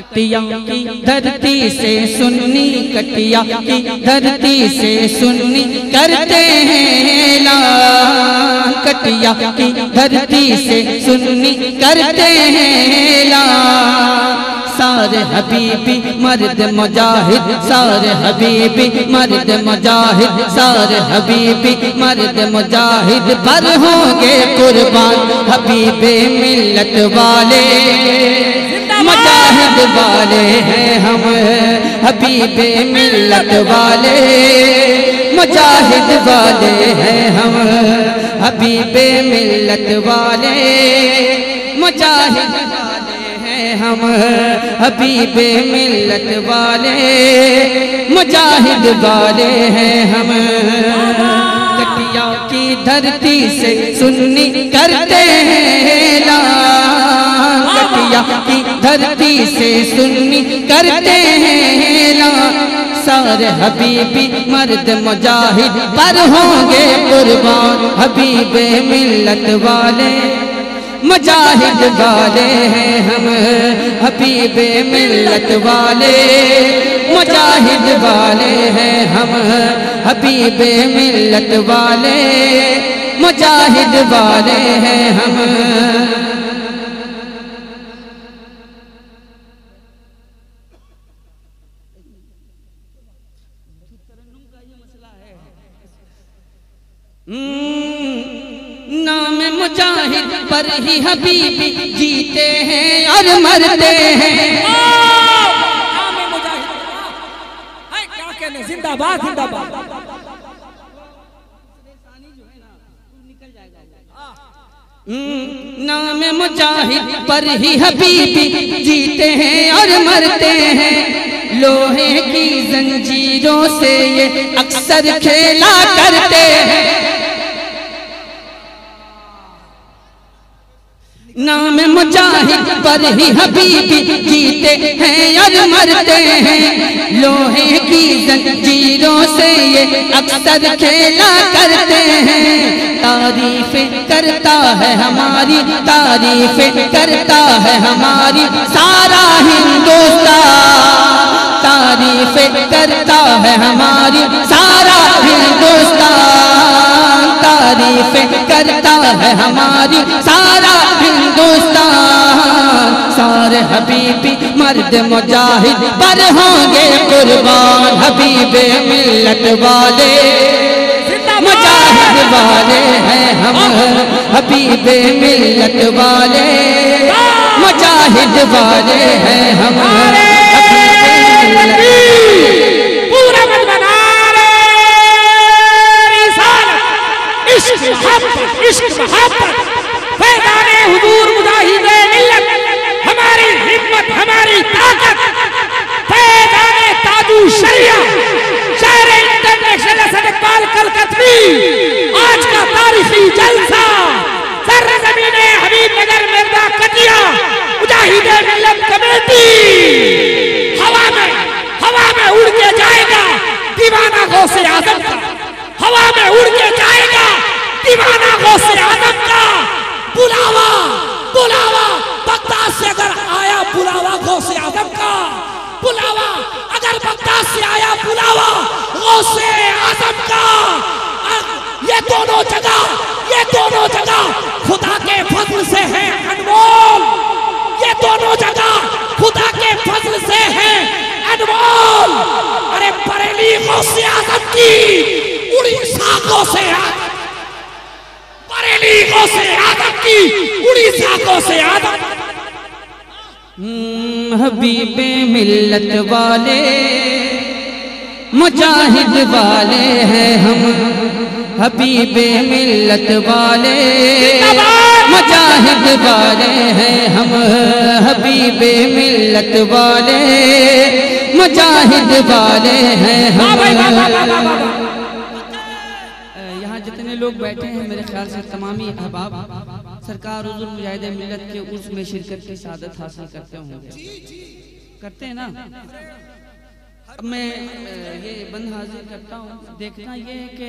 कटिया की धरती से सुन्नी कटिया की धरती से सुन्नी करते हैं कटिया की धरती से सुन्नी करते हैं सारे हबीबी मर्द मुजाहिद, सारे हबीबी मर्द मुजाहिद, सारे हबीबी मर्द मुजाहिद पर होंगे कुर्बान। हबीबे मिल्लत वाले। मुजाहिद वाले हैं हम, हबीबे मिल्लत वाले। मुजाहिद वाले हैं हम, हबीबे मिल्लत वाले। मुजाहिद वाले हैं हम, हबीबे मिल्लत वाले। मुजाहिद वाले हैं हम। कटिया की धरती से सुन्नी करते हैं लान कटिया की धरती से सुन्नी करते हैं सारे हबीबी मर्द मुजाहिद पर होंगे कुर्बान। हबीबे मिल्लत वाले, मुजाहिद वाले हैं हम। हबीबे मिलत वाले, मुजाहिद वाले हैं हम। हबीबे मिल्लत वाले, मुजाहिद वाले हैं हम। नाम मुजाहिद पर ही हबीबी जीते हैं और मरते हैं। नाम मुजाहिद। क्या कहने जिंदाबाद जिंदाबाद। नाम मुजाहिद पर ही हबीबी जीते हैं और मरते हैं। लोहे की जंजीरों से ये अक्सर खेला करते हैं। नाम मुजाहिद पर ही हबीबी जीते हैं और मरते हैं। लोहे की जंजीरों से ये अक्सर खेला करते हैं। तारीफ़ करता है हमारी, तारीफ़ करता है हमारी सारा हिंदुस्तान। तारीफ़ करता है हमारी सारा हिंदुस्तान। तारीफें करता है हमारी सारा सारे हबीबी मर्द मुजाहिद पर होंगे कुर्बान हबीबे मिल्लत वाले। मुजाहिद वाले हैं हम हबीबे मिल्लत वाले। मुजाहिद वाले हैं हम इश्क इश्क मोहब्बत। हुजूर हिम्मत हमारी ताकत। पैदाने शरिया। शहर इंटरनेशनल कलकत्ती। आज का तारीखी जलसा। सर हबीब नगर मिर्ज़ा कटिया कमेटी गौसे आज़म का। ये दोनों जगह, ये दोनों जगह खुदा के फजल से है, अनमोल। ये दोनों जगह खुदा के फजल से है, अनमोल। अरे बरेली गौसे आज़म की उड़ीसा गौसे आज़म बरेली गौसे आज़म की उड़ीसा गौसे आज़म हबीबे मिल्लत वाले मुजाहिद वाले हैं हम हबीबे मिल्लत वाले। मुजाहिद वाले हैं हम हबीबे मिल्लत वाले। मुजाहिद वाले हैं हम। यहाँ जितने लोग बैठे हैं मेरे ख्याल से तमामी अहबाब सरकार मुजाहिद मिल्लत के उर्स में शिरकत की सादत हासिल करते होंगे। करते हैं ना? अब मैं ये बंद हाजिर करता हूँ। देखना ये है कि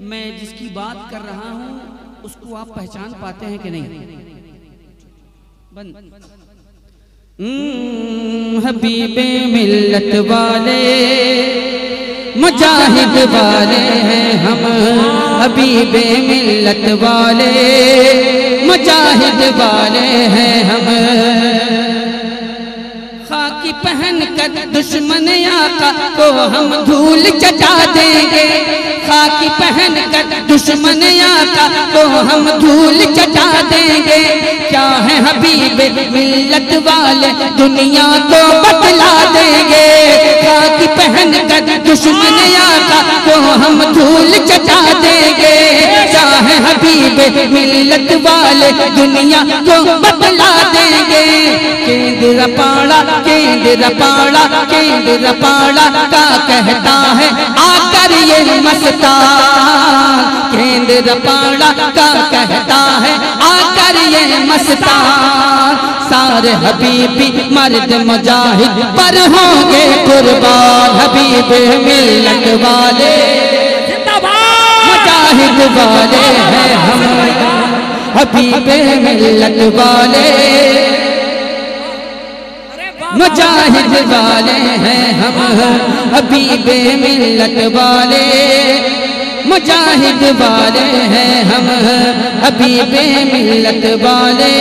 मैं जिसकी बात कर रहा हूँ, उसको आप पहचान पाते हैं कि नहीं? बंद। हबीबे मिल्लत वाले, मुजाहिद वाले हैं हम। हबीबे मिल्लत वाले, मुजाहिद वाले हैं हम। खाकी पहन कर दुश्मन आका को हम धूल चटा देंगे। खाकी पहन कर दुश्मन आका को हम धूल चटा देंगे। क्या है हबीब, मिल्लत वाले दुनिया को बतला देंगे। खाकी पहन कर दुश्मन आका को हम धूल चटा देंगे। क्या है हबीब, मिल्लत वाले दुनिया को बतला देंगे। केंद्र पाड़ा केंद्र पाड़ा केंद्र पाड़ा का कहता है, आकर ये मस्तान केंद्र पाड़ा का कहता है, आकर ये मस्तान सारे हबीबी मर्द मुजाहिद पर होंगे कुर्बान। हबीब मिलत वाले, मुजाहिद वाले हैं हम। हबीब मिलत वाले। मुजाहिद वाले हैं हम हबीब मिल्लत वाले। मुजाहिद वाले हैं हम हबीब मिल्लत वाले।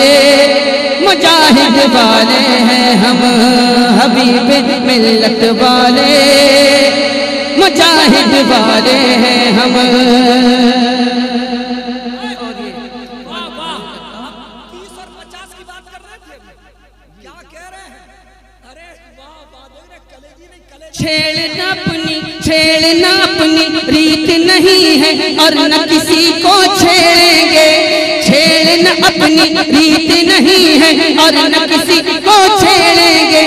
मुजाहिद वाले हैं हम हबीब मिल्लत वाले। मुजाहिद वाले हैं हम। छेड़ना अपनी छेड़ना अपनी, रीत नहीं है और न किसी को छेड़ेंगे। छेड़ना अपनी, रीत नहीं है और न किसी को छेड़ेंगे।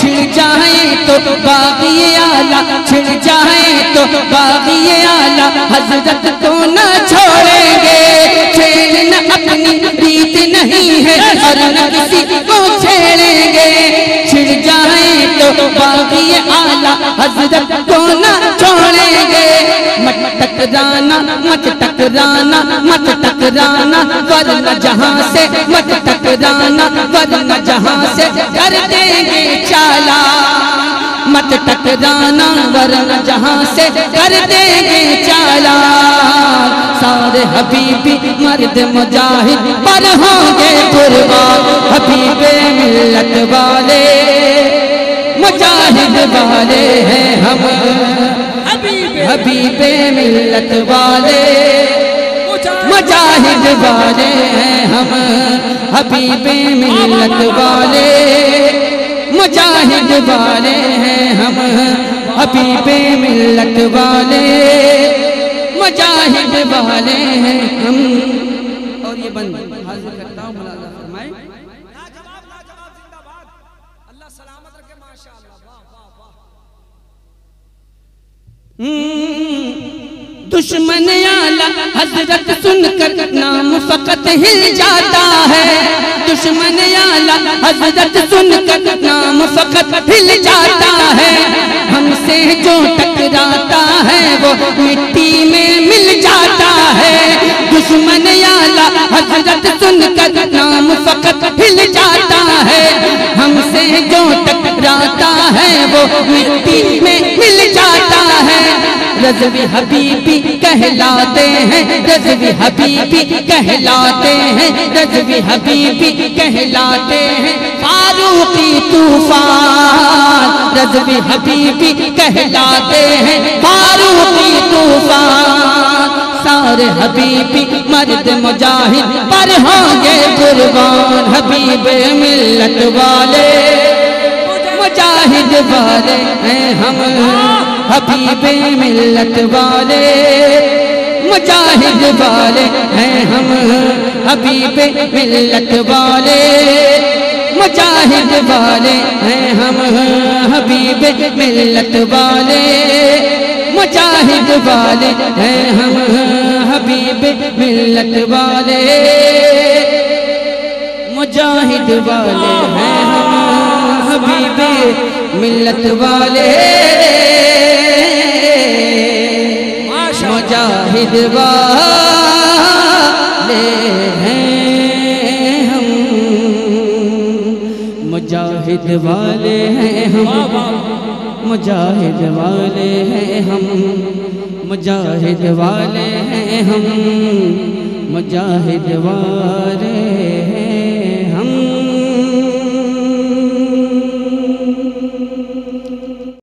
छिड़ जाए तो बागी आला, छिड़ जाए तो बागी आला, हज़रत तो न छोड़ेंगे। छेड़ना अपनी, रीत नहीं है और न तो बागी आला हज़रत को न छोड़ेंगे? मत टकराना मत टकराना, मत वरना जहाँ से मत वरना जहाँ से कर देंगे चाला। मत वरना जहाँ से कर देंगे चाला। सारे हबीबी मर्द मुजाहिद पर होंगे कुर्बान हबीबे मिल्लत मुजाहिद वाले हैं हम। हबीब हबीबे मिल्लत वाले। मुजाहिद वाले। हैं हम। हबीबे मिल्लत वाले। मुजाहिद वाले हैं हम। हबीबे मिल्लत वाले। मुजाहिद वाले हैं हम। और ये बंद। हाजिर करता हूँ मुलाजा फरमाए। दुश्मन आला हज़रत सुनकर नाम फकत हिल जाता है। दुश्मन आला हज़रत सुनकर नाम फकत हिल जाता है। हमसे जो टकराता है, वो मिट्टी में मिल जाता है। दुश्मन आला हज़रत सुनकर नाम फकत हिल जाता है। हमसे जो टकराता है, वो मिट्टी में रजवी हबीबी कहलाते हैं, रजवी हबीबी कहलाते हैं, रजवी हबीबी कहलाते हैं। फारूकी तूफ़ान, रजवी हबीबी कहलाते हैं। फारूकी तूफ़ान, सारे हबीबी मर्द मुजाहिद, पर होंगे कुर्बान हबीब मिल्लत वाले। मुजाहिद वाले हैं हम। हबीब मिल्लत वाले। मुजाहिद वाले हैं हम। हबीब मिल्लत वाले। मुजाहिद वाले हैं हम। हबीब मिल्लत वाले। मुजाहिद वाले हैं हम। हबीब मिल्लत वाले। मुजाहिद वाले हैं। हबीब मिल्लत वाले। मुजाहिद वाले हैं हम। मुजाहिद वाले हैं हम। मुजाहिद वाले हैं हम। मुजाहिद वाले हैं हम। मुजाहिद वाले